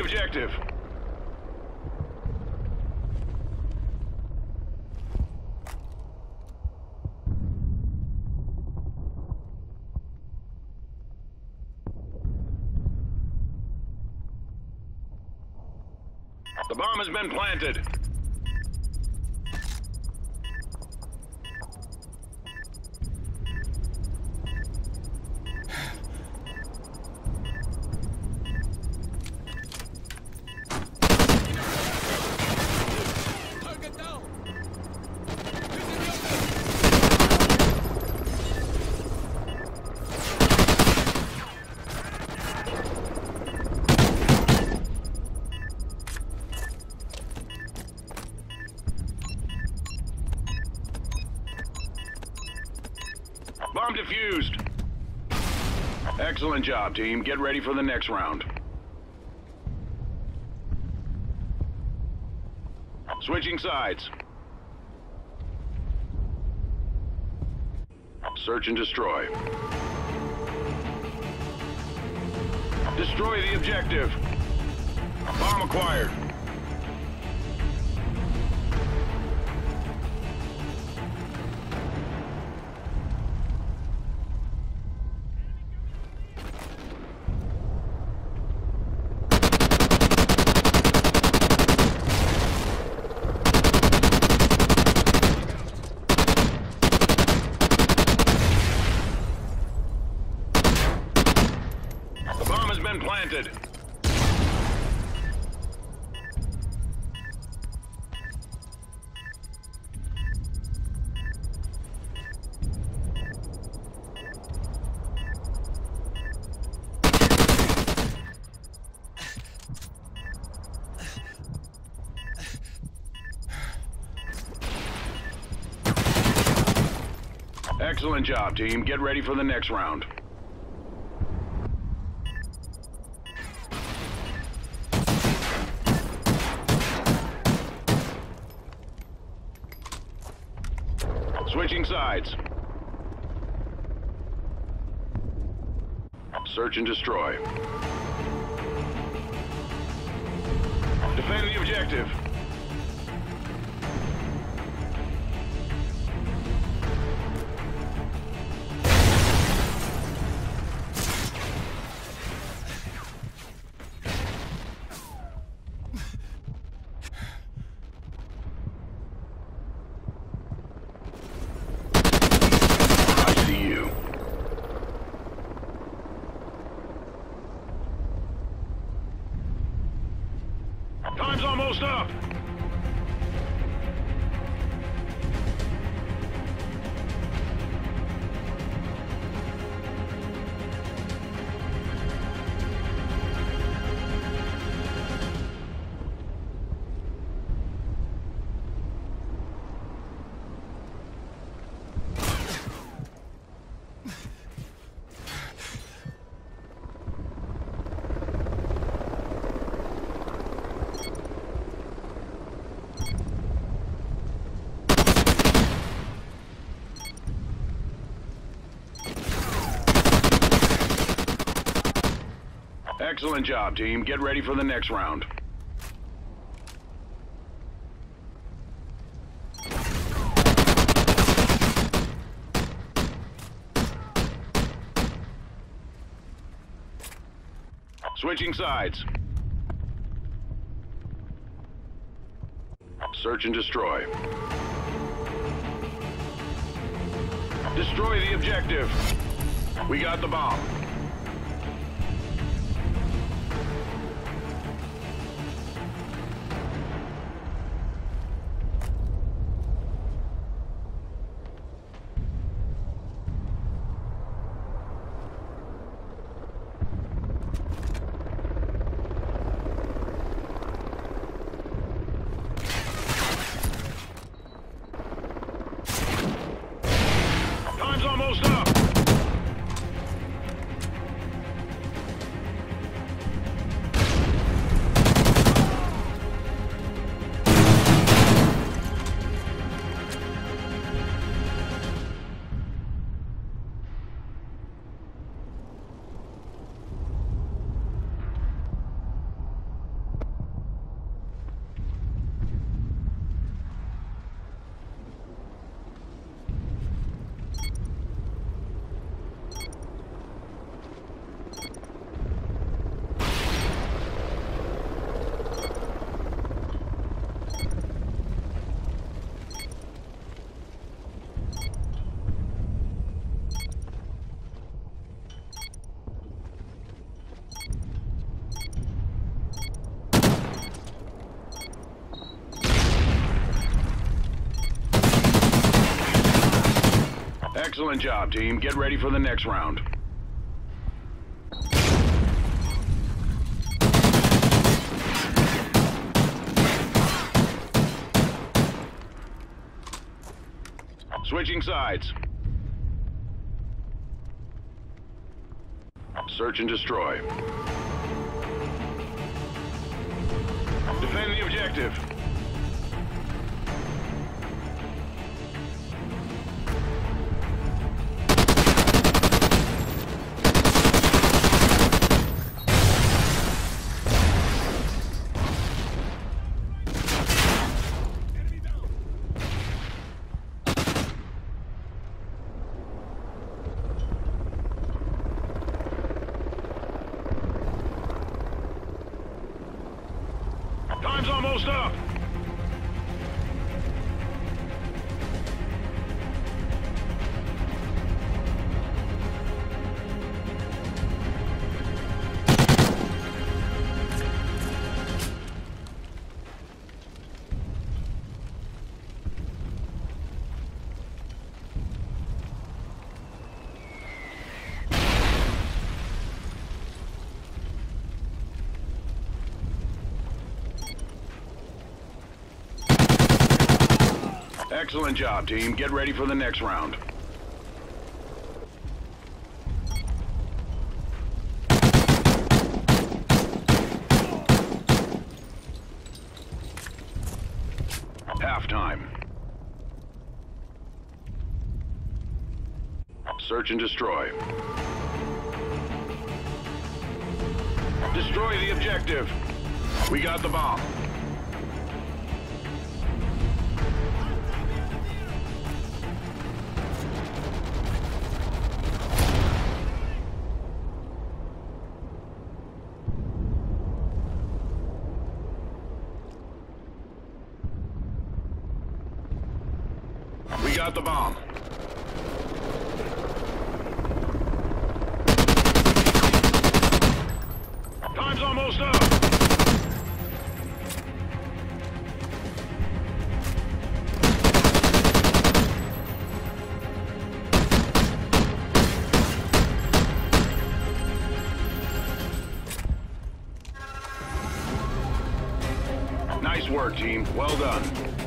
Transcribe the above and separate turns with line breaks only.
the objective. The bomb has been planted. Bomb defused. Excellent job, team. Get ready for the next round. Switching sides. Search and destroy. Destroy the objective. Bomb acquired. Been planted. Excellent job, team. Get ready for the next round. Switching sides. Search and destroy. Defend the objective. Excellent job, team. Get ready for the next round. Switching sides. Search and destroy. Destroy the objective. We got the bomb. Excellent job, team. Get ready for the next round. Switching sides. Search and destroy. Defend the objective. Almost up. Excellent job, team. Get ready for the next round. Halftime. Search and destroy. Destroy the objective. We got the bomb. Got the bomb. Time's almost up. Nice work, team. Well done.